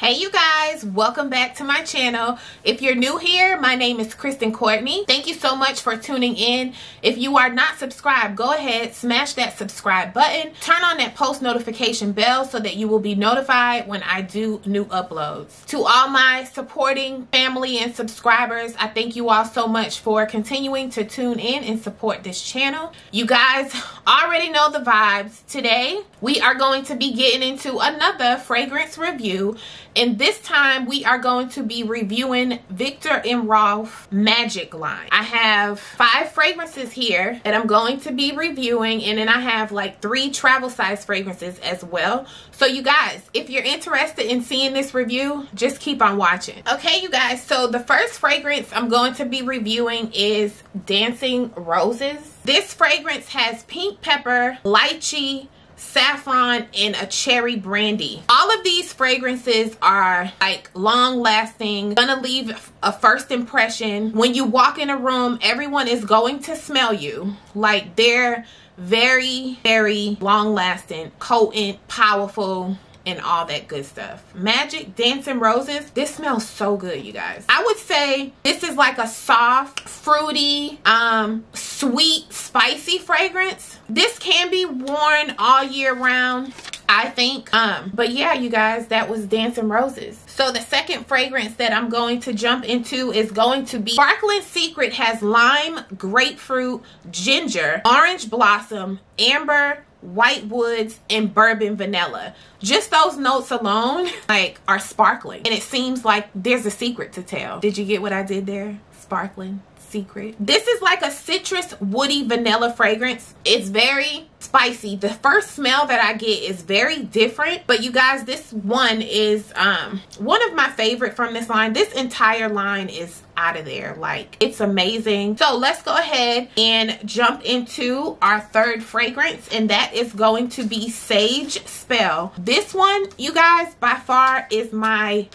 Hey you guys, welcome back to my channel. If you're new here, my name is Kristin Courtney. Thank you so much for tuning in. If you are not subscribed, go ahead, smash that subscribe button. Turn on that post notification bell so that you will be notified when I do new uploads. To all my supporting family and subscribers, I thank you all so much for continuing to tune in and support this channel. You guys already know the vibes. Today, we are going to be getting into another fragrance review and this time we are going to be reviewing Viktor and Rolf Magic line. I have five fragrances here that I'm going to be reviewing and then I have like three travel size fragrances as well. So you guys, if you're interested in seeing this review, just keep on watching. Okay, you guys, so the first fragrance I'm going to be reviewing is Dancing Roses. This fragrance has pink pepper, lychee, saffron and a cherry brandy. All of these fragrances are like long lasting gonna leave a first impression. When you walk in a room everyone is going to smell you. Like they're very very long lasting potent powerful and all that good stuff. Magic Dancing Roses. This smells so good, you guys. I would say this is like a soft, fruity, um, sweet, spicy fragrance. This can be worn all year round. I think. Um, but yeah, you guys, that was Dancing Roses. So the second fragrance that I'm going to jump into is going to be Sparkling Secret has lime, grapefruit, ginger, orange blossom, amber, white woods and bourbon vanilla. Just those notes alone like are sparkling. And it seems like there's a secret to tell. Did you get what i did there? Sparkling secret. This is like a citrus woody vanilla fragrance. It's very spicy. The first smell that i get is very different but you guys this one is um one of my favorite from this line. This entire line is out of there. Like it's amazing. So let's go ahead and jump into our third fragrance and that is going to be sage spell. This one you guys by far is my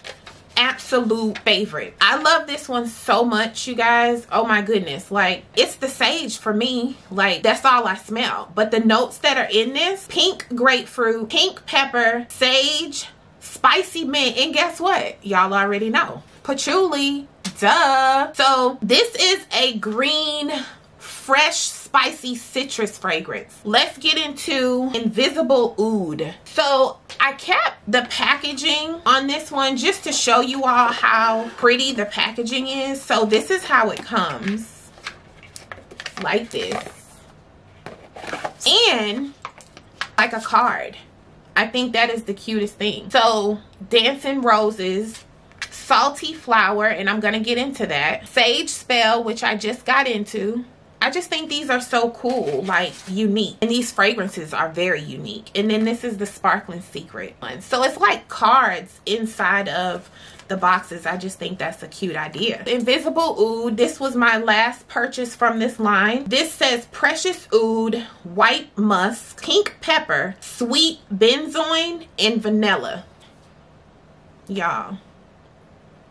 absolute favorite. I love this one so much, you guys. Oh my goodness. Like, it's the sage for me. Like, that's all I smell. But the notes that are in this, pink grapefruit, pink pepper, sage, spicy mint, and guess what? Y'all already know. Patchouli, duh. So, this is a green, fresh spicy citrus fragrance. Let's get into Invisible Oud. So I kept the packaging on this one just to show you all how pretty the packaging is. So this is how it comes. Like this. And like a card. I think that is the cutest thing. So Dancing Roses, Salty Flower, and I'm going to get into that. Sage Spell, which I just got into. I just think these are so cool, like unique. And these fragrances are very unique. And then this is the Sparkling Secret one. So it's like cards inside of the boxes. I just think that's a cute idea. Invisible Oud. This was my last purchase from this line. This says Precious Oud, White Musk, Pink Pepper, Sweet Benzoin, and Vanilla. Y'all.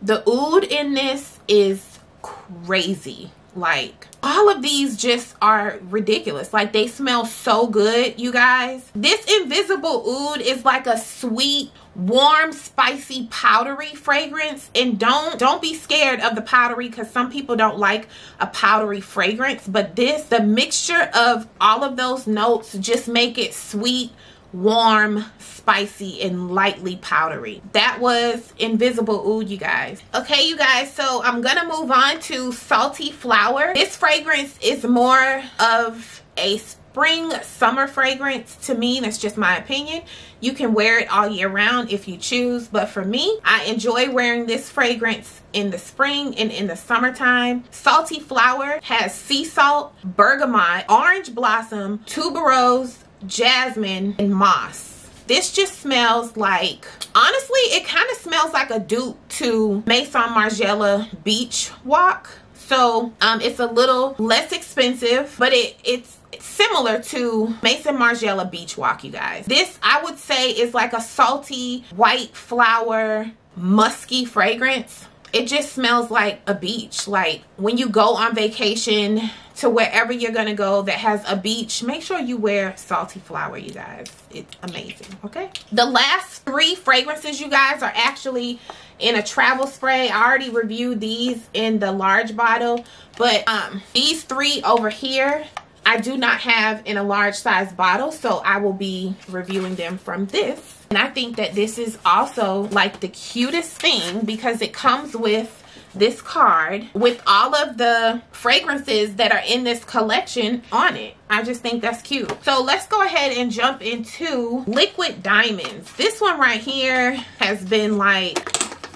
The oud in this is crazy like all of these just are ridiculous. Like they smell so good you guys. This invisible oud is like a sweet warm spicy powdery fragrance. And don't don't be scared of the powdery because some people don't like a powdery fragrance. But this the mixture of all of those notes just make it sweet warm, spicy, and lightly powdery. That was Invisible Oud, you guys. Okay, you guys, so I'm gonna move on to Salty Flower. This fragrance is more of a spring summer fragrance to me that's just my opinion you can wear it all year round if you choose but for me i enjoy wearing this fragrance in the spring and in the summertime salty flower has sea salt bergamot orange blossom tuberose jasmine, and moss. This just smells like, honestly, it kind of smells like a dupe to Maison Margiela Beach Walk. So um, it's a little less expensive, but it it's similar to Maison Margiela Beach Walk, you guys. This, I would say, is like a salty, white flower, musky fragrance. It just smells like a beach. Like when you go on vacation to wherever you're going to go that has a beach, make sure you wear Salty Flower, you guys. It's amazing, okay? The last three fragrances, you guys, are actually in a travel spray. I already reviewed these in the large bottle, but um, these three over here, I do not have in a large size bottle, so I will be reviewing them from this. And I think that this is also like the cutest thing because it comes with this card with all of the fragrances that are in this collection on it. I just think that's cute. So let's go ahead and jump into Liquid Diamonds. This one right here has been like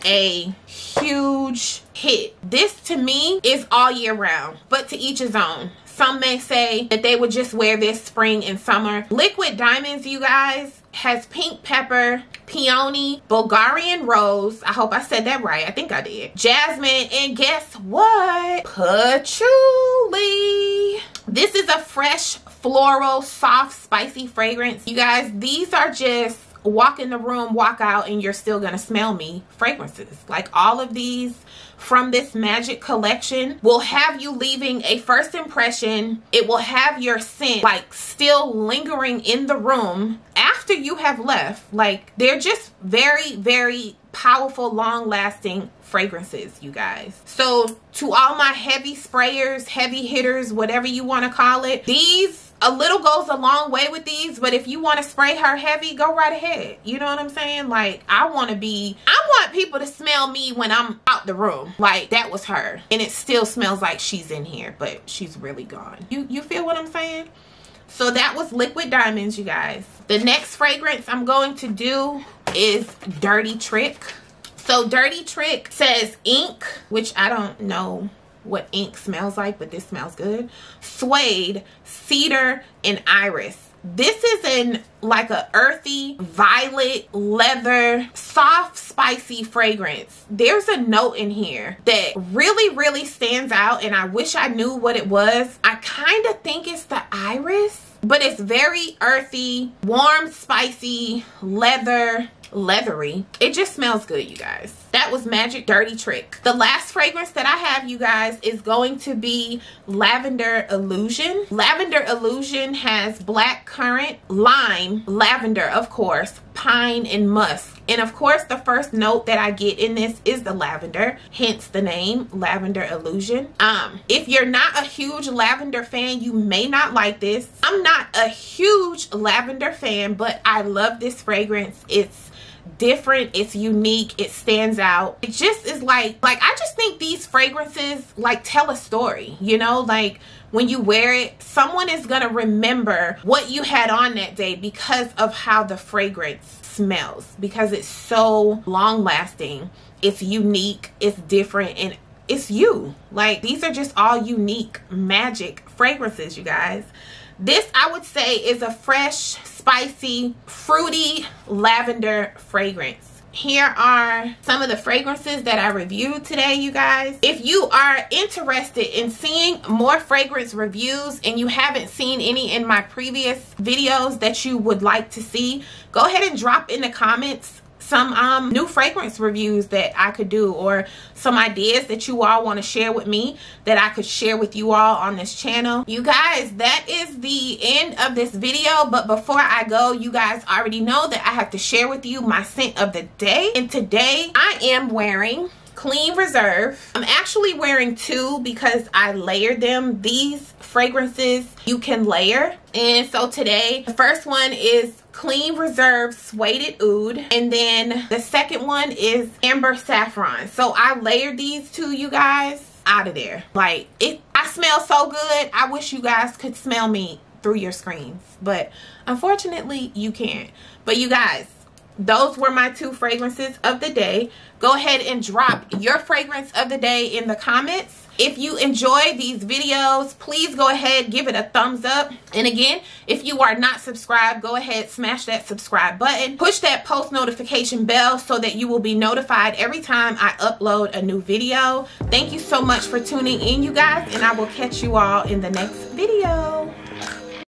a huge hit. This to me is all year round, but to each his own. Some may say that they would just wear this spring and summer. Liquid Diamonds, you guys, has pink pepper, peony, Bulgarian rose. I hope I said that right. I think I did. Jasmine, and guess what? Patchouli. This is a fresh, floral, soft, spicy fragrance. You guys, these are just walk in the room, walk out, and you're still gonna smell me fragrances. Like all of these from this magic collection will have you leaving a first impression. It will have your scent like still lingering in the room after you have left. Like they're just very, very powerful, long lasting fragrances, you guys. So to all my heavy sprayers, heavy hitters, whatever you want to call it, these a little goes a long way with these but if you want to spray her heavy go right ahead. You know what i'm saying? Like i want to be i want people to smell me when i'm out the room. Like that was her. And it still smells like she's in here but she's really gone. You you feel what i'm saying? So that was liquid diamonds you guys. The next fragrance i'm going to do is dirty trick. So dirty trick says ink which i don't know what ink smells like, but this smells good. Suede, cedar, and iris. This is in like a earthy, violet, leather, soft, spicy fragrance. There's a note in here that really, really stands out and I wish I knew what it was. I kind of think it's the iris, but it's very earthy, warm, spicy, leather, leathery. It just smells good, you guys. That was Magic Dirty Trick. The last fragrance that I have, you guys, is going to be Lavender Illusion. Lavender Illusion has black currant, lime, lavender, of course, pine, and musk. And of course, the first note that I get in this is the lavender, hence the name Lavender Illusion. Um, if you're not a huge lavender fan, you may not like this. I'm not a huge lavender fan, but I love this fragrance. It's different it's unique it stands out. It just is like like i just think these fragrances like tell a story you know? Like when you wear it someone is gonna remember what you had on that day because of how the fragrance smells because it's so long lasting it's unique it's different and it's you. Like these are just all unique magic fragrances you guys. This I would say is a fresh, spicy, fruity lavender fragrance here are some of the fragrances that I reviewed today, you guys. If you are interested in seeing more fragrance reviews and you haven't seen any in my previous videos that you would like to see, go ahead and drop in the comments some um, new fragrance reviews that I could do or some ideas that you all want to share with me that I could share with you all on this channel. You guys, that is the end of this video. But before I go, you guys already know that I have to share with you my scent of the day. And today I am wearing Clean Reserve. I'm actually wearing two because I layered them. These fragrances you can layer. And so today, the first one is Clean Reserve Suede Oud. And then the second one is Amber Saffron. So I layered these two, you guys, out of there. Like, it. I smell so good. I wish you guys could smell me through your screens. But unfortunately, you can't. But you guys, those were my two fragrances of the day. Go ahead and drop your fragrance of the day in the comments. If you enjoy these videos, please go ahead, give it a thumbs up. And again, if you are not subscribed, go ahead, smash that subscribe button. Push that post notification bell so that you will be notified every time I upload a new video. Thank you so much for tuning in, you guys, and I will catch you all in the next video.